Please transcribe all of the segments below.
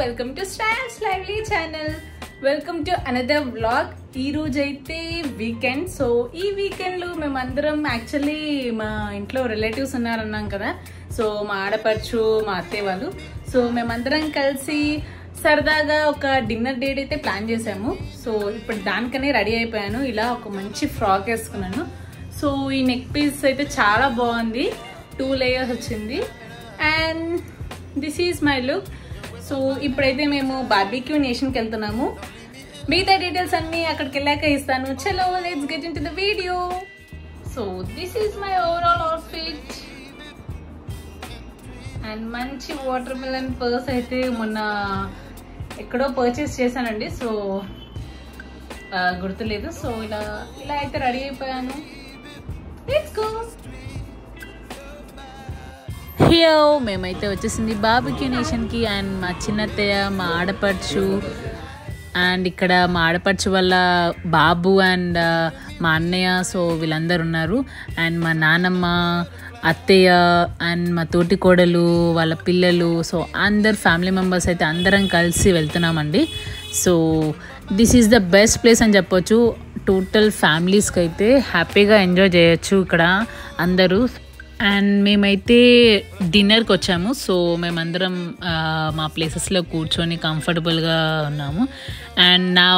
Welcome to Stan's lively channel welcome to another vlog ఈ రోజు అయితే వీకెండ్ సో ఈ వీకెండ్లో మేమందరం యాక్చువల్లీ మా ఇంట్లో రిలేటివ్స్ ఉన్నారన్నాం కదా. సో మా ఆడపడుచు మా అత్తయ్య వాళ్ళు. సో మేమందరం కలిసి సరదాగా ఒక డిన్నర్ డేట్ అయితే ప్లాన్ చేసాము. సో ఇప్పుడు దానికనే రెడీ అయిపోయాను. ఇలా ఒక మంచి ఫ్రాక్ వేసుకున్నాను. సో ఈ నెక్ పీస్ అయితే చాలా బాగుంది. టూ లేయర్స్ వచ్చింది. And this is my look so ఇప్పుడైతే మేము బార్బీక్యూ నేషన్కి వెళ్తున్నాము మిగతా డీటెయిల్స్ అన్నీ అక్కడికి వెళ్ళాక ఇస్తాను. చలో let's get in to the video so this is my overall outfit and మంచి వాటర్ మిలన్ పర్స్ అయితే మొన్న ఎక్కడో పర్చేస్ చేశానండి. సో గుర్తులేదు. సో ఇలా ఇలా అయితే రెడీ అయిపోయాను. లెట్స్ గో హియో మేమైతే వచ్చేసింది బాబుక్యూ నేషన్కి అండ్ మా చిన్నత్తయ్య మా ఆడపడుచు అండ్ ఇక్కడ మా ఆడపడుచు వల్ల బాబు అండ్ మా అన్నయ్య. సో వీళ్ళందరూ ఉన్నారు. అండ్ మా నానమ్మ అత్తయ్య అండ్ మా తోటి కోడలు వాళ్ళ పిల్లలు. సో అందరు ఫ్యామిలీ మెంబర్స్ అయితే అందరం కలిసి వెళ్తున్నామండి. So this is the best place అని చెప్పొచ్చు. టోటల్ ఫ్యామిలీస్కి అయితే హ్యాపీగా ఎంజాయ్ చేయొచ్చు ఇక్కడ అందరూ. అండ్ మేమైతే డిన్నర్కి వచ్చాము. సో మేమందరం మా ప్లేసెస్లో కూర్చొని కంఫర్టబుల్గా ఉన్నాము. అండ్ నా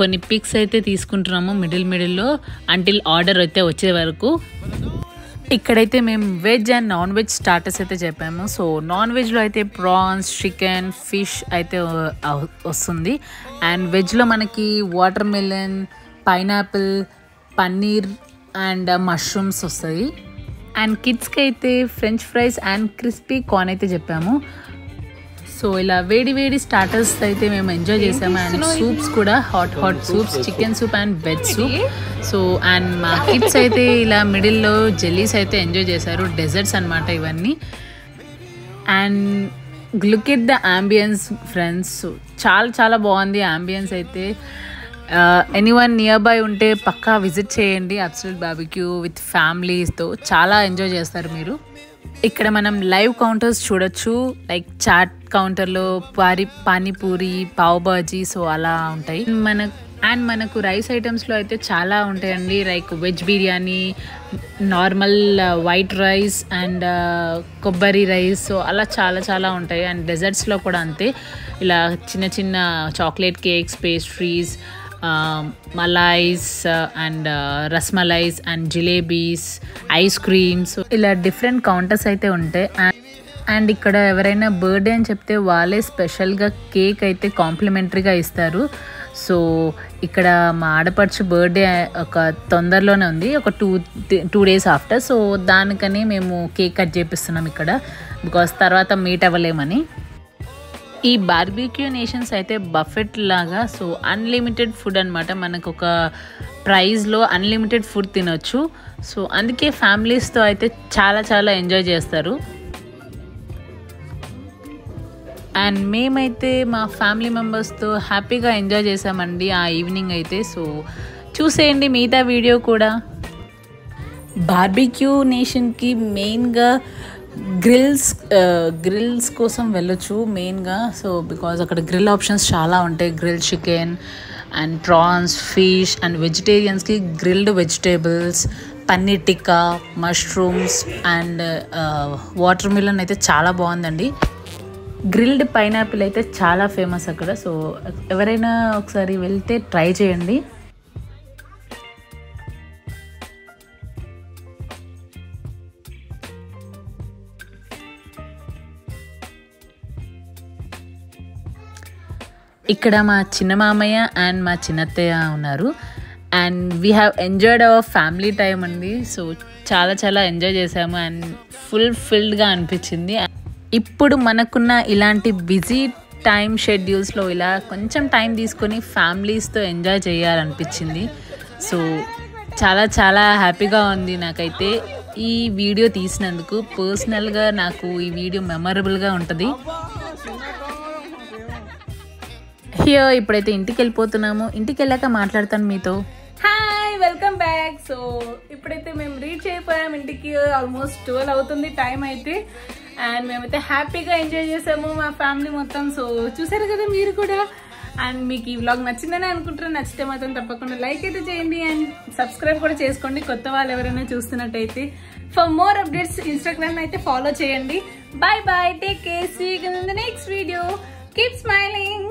కొన్ని పిక్స్ అయితే తీసుకుంటున్నాము మిడిల్ మిడిల్లో అంటిల్ ఆర్డర్ అయితే వచ్చే వరకు. ఇక్కడైతే మేము veg and non veg starters అయితే చెప్పాము. సో నాన్ వెజ్లో అయితే ప్రాన్స్ చికెన్ ఫిష్ అయితే వస్తుంది. అండ్ వెజ్లో మనకి watermelon pineapple paneer and mushrooms వస్తాయి. అండ్ కిడ్స్కి అయితే French fries and crispy corn అయితే చెప్పాము. సో ఇలా వేడి వేడి స్టార్టర్స్ అయితే మేము ఎంజాయ్ చేసాము. అండ్ సూప్స్ కూడా hot hot soups chicken soup and veg soup so and మా కిడ్స్ అయితే ఇలా మిడిల్లో జెల్లీస్ అయితే ఎంజాయ్ చేశారు. డెజర్ట్స్ అన్నమాట ఇవన్నీ. And look at the ambience friends చాలా చాలా బాగుంది అంబియన్స్ అయితే. ఎనీవన్ నియర్ బై ఉంటే పక్కా విజిట్ చేయండి. అబ్సల్యూట్ బాబిక్యూ విత్ ఫ్యామిలీస్తో చాలా ఎంజాయ్ చేస్తారు మీరు. ఇక్కడ మనం లైవ్ కౌంటర్స్ చూడొచ్చు. లైక్ చాట్ కౌంటర్లో పారి పానీపూరి పావ్ బాజీ సో అలా ఉంటాయి. మన అండ్ మనకు రైస్ ఐటమ్స్లో అయితే చాలా ఉంటాయండి. Like veg biryani normal white rice and కొబ్బరి రైస్ సో అలా చాలా చాలా ఉంటాయి. అండ్ డెజర్ట్స్లో కూడా అంతే. ఇలా చిన్న చిన్న chocolate cakes pastries malais and rasmalais and jalebis ice creams ఇలా డిఫరెంట్ కౌంటర్స్ అయితే ఉంటాయి. అండ్ అండ్ ఇక్కడ ఎవరైనా బర్త్డే అని చెప్తే వాళ్ళే స్పెషల్గా కేక్ అయితే కాంప్లిమెంటరీగా ఇస్తారు. సో ఇక్కడ మా ఆడపడుచు బర్త్డే ఒక తొందరలోనే ఉంది. ఒక two two days after so దానికని మేము కేక్ కట్ చేపిస్తున్నాం ఇక్కడ. బికాస్ తర్వాత మీట్ అవ్వలేమని. ఈ బార్బిక్యూ నేషన్స్ అయితే బఫెట్ లాగా సో అన్లిమిటెడ్ ఫుడ్ అనమాట మనకు ఒక ప్రైజ్లో అన్లిమిటెడ్ ఫుడ్ తినొచ్చు. సో అందుకే ఫ్యామిలీస్తో అయితే చాలా చాలా ఎంజాయ్ చేస్తారు. అండ్ మేమైతే మా ఫ్యామిలీ మెంబర్స్తో హ్యాపీగా ఎంజాయ్ చేసామండి ఆ ఈవినింగ్ అయితే. సో చూసేయండి మిగతా వీడియో కూడా. బార్బిక్యూ నేషన్కి మెయిన్గా గ్రిల్స్ గ్రిల్స్ కోసం వెళ్ళొచ్చు మెయిన్గా సో బికాజ్ అక్కడ గ్రిల్ ఆప్షన్స్ చాలా ఉంటాయి grill chicken and prawns fish and వెజిటేరియన్స్కి grilled vegetables paneer tikka mushrooms and watermelon అయితే చాలా బాగుందండి గ్రిల్డ్ పైనాపిల్ అయితే చాలా ఫేమస్ అక్కడ సో ఎవరైనా ఒకసారి వెళ్తే ట్రై చేయండి ఇక్కడ మా చిన్న మామయ్య అండ్ మా చిన్నత్తయ్య ఉన్నారు. And we have enjoyed our family time అండి సో చాలా చాలా ఎంజాయ్ చేసాము అండ్ ఫుల్ ఫిల్డ్గా అనిపించింది. ఇప్పుడు మనకున్న ఇలాంటి బిజీ టైం షెడ్యూల్స్లో ఇలా కొంచెం టైం తీసుకొని ఫ్యామిలీస్తో ఎంజాయ్ చేయాలనిపించింది. సో చాలా చాలా హ్యాపీగా ఉంది నాకైతే. ఈ వీడియో తీసినందుకు పర్సనల్గా నాకు ఈ వీడియో మెమరబుల్గా ఉంటుంది. హియో ఇప్పుడైతే ఇంటికి వెళ్ళిపోతున్నాము ఇంటికి వెళ్ళాక మాట్లాడతాను మీతో. హాయ్ వెల్కమ్ బ్యాక్ సో ఇప్పుడైతే మేము రీచ్ అయిపోయాం ఇంటికి. ఆల్మోస్ట్ ట్వెల్వ్ అవుతుంది టైం అయితే. అండ్ మేమైతే హ్యాపీగా ఎంజాయ్ చేసాము మా ఫ్యామిలీ మొత్తం. సో చూసారు కదా మీరు కూడా? అండ్ మీకు ఈ వ్లాగ్ నచ్చిందని అనుకుంటున్నాను. నచ్చితే మాత్రం తప్పకుండా లైక్ అయితే చేయండి. అండ్ సబ్స్క్రైబ్ కూడా చేసుకోండి. కొత్త వాళ్ళు ఎవరైనా చూస్తున్నట్టయితే. ఫర్ మోర్ అప్డేట్స్ ఇన్స్టాగ్రామ్ అయితే ఫాలో చేయండి. Bye bye take care see next video keep smiling